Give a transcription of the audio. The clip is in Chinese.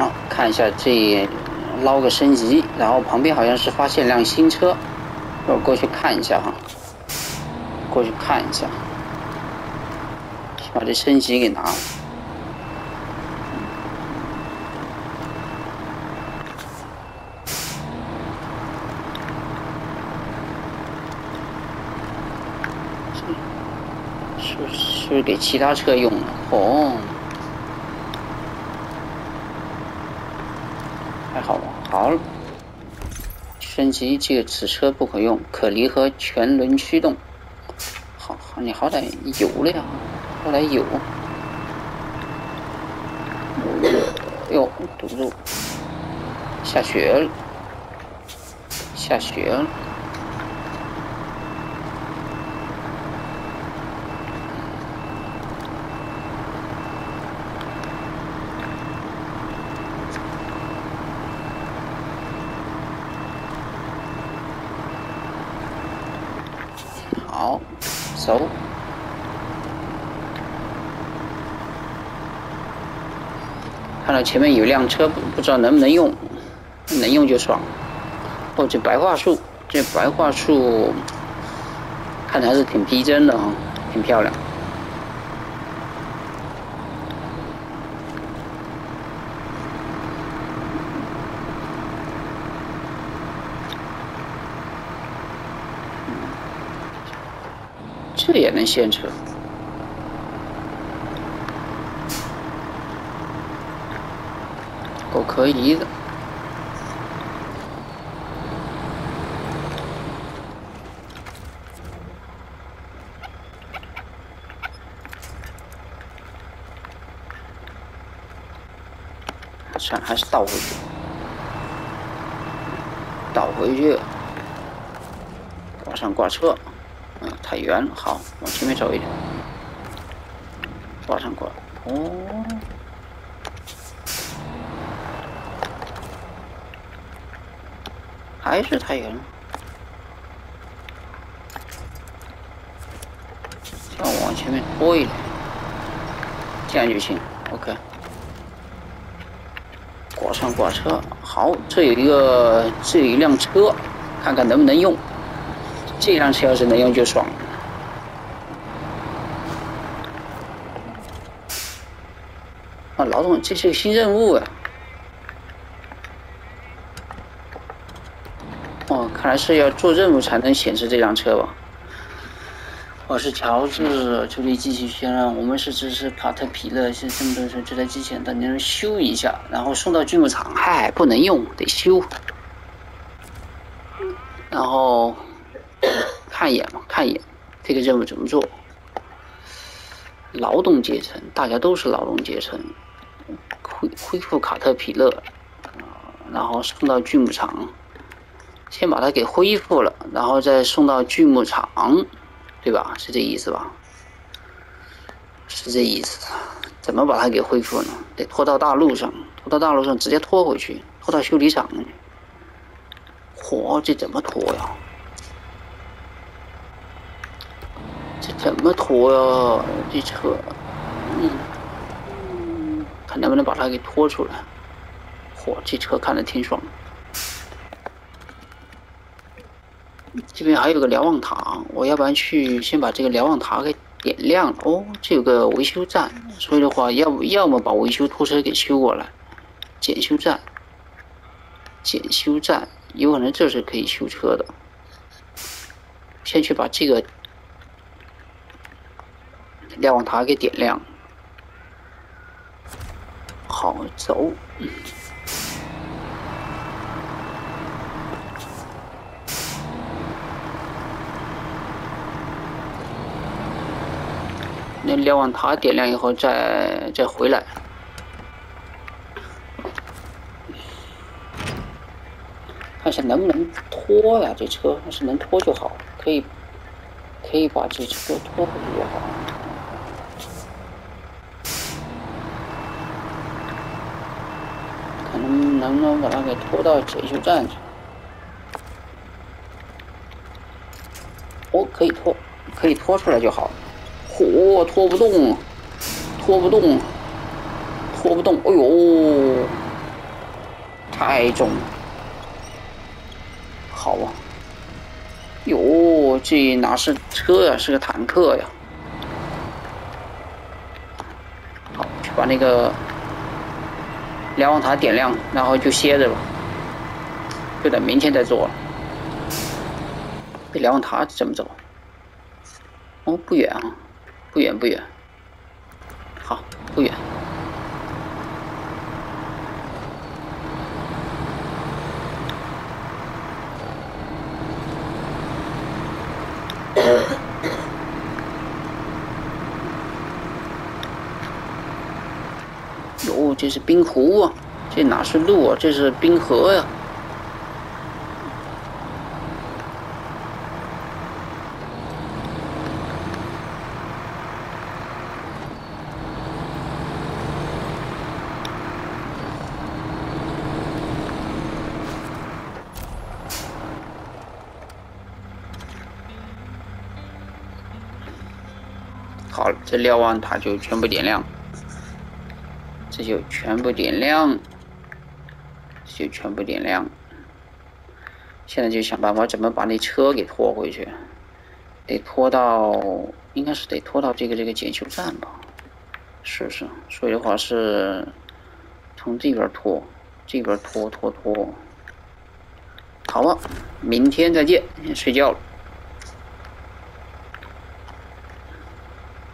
好，看一下这捞个升级，然后旁边好像是发现辆新车，我过去看一下哈，过去看一下，把这升级给拿了。是是给其他车用的？哦。好了，好，升级这此车不可用，可离合全轮驱动。好，好，你好歹有了呀，好歹有。哟，堵住，下雪了，下雪了。好，走。看到前面有辆车，不知道能不能用，能用就爽。哦，这白桦树，这白桦树看着还是挺逼真的哈，挺漂亮。这也能现车，够可以的。算了，还是倒回去，倒回去，挂上挂车。嗯，太远了，好，往前面走一点，挂上挂，哦，还是太远了，再往前面拖一点，这样就行，OK，挂上挂车，好，这有一个，这有一辆车，看看能不能用。这辆车要是能用就爽了。啊，劳动，这是个新任务啊！哦，看来是要做任务才能显示这辆车吧？我是乔治，助理机器先生。我们是支持卡特皮勒，是这么多说这台机器人，等您修一下，然后送到锯木厂。嗨，不能用，得修。然后。看一眼嘛，看一眼，这个任务怎么做？劳动阶层，大家都是劳动阶层，恢恢复卡特皮勒，然后送到锯木厂，先把它给恢复了，然后再送到锯木厂，对吧？是这意思吧？是这意思。怎么把它给恢复呢？得拖到大路上，拖到大路上直接拖回去，拖到修理厂。嚯，这怎么拖呀？这怎么拖呀？这车，嗯，看能不能把它给拖出来。嚯，这车看着挺爽。这边还有个瞭望塔，我要不然去先把这个瞭望塔给点亮。哦，这有个维修站，所以的话，要不要么把维修拖车给修过来。检修站，检修站，有可能这是可以修车的。先去把这个。瞭望塔给点亮，好走。那瞭望塔点亮以后，再再回来，看一下能不能拖呀？这车要是能拖就好，可以可以把这车拖回去就好。能不能把它给拖到检修站去？哦，可以拖，可以拖出来就好。嚯，拖不动，拖不动，拖不动。哎呦，太重了，好啊！哟，这哪是车呀，是个坦克呀！好，去把那个瞭望塔点亮，然后就歇着吧，就等明天再做了。这瞭望塔怎么走？哦，不远啊，不远不远。好，不远。哟，这是冰湖啊！这哪是路啊？这是冰河呀！好了，这瞭望塔就全部点亮。这就全部点亮，就全部点亮。现在就想办法怎么把那车给拖回去，得拖到，应该是得拖到这个这个检修站吧？是不是，所以的话是从这边拖，这边拖拖拖。好了，明天再见，先睡觉了。